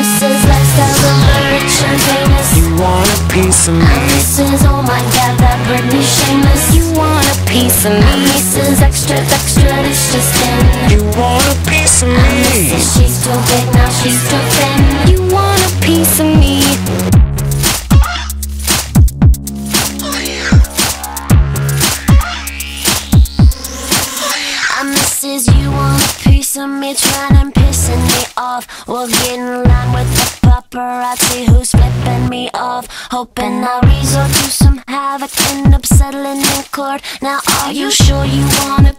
This is the rich and famous You want a piece of me. And This is oh my god that Britney shameless. You want a piece of me. And This is extra extra this just in. You want a piece of me. This is she's too big now she's too thin You want a piece of me. I'm Mrs. you want a piece of me trying to off. We'll get in line with the paparazzi who's flipping me off. Hoping I'll resort to some havoc, end up settling in court. Now, are you sure you want a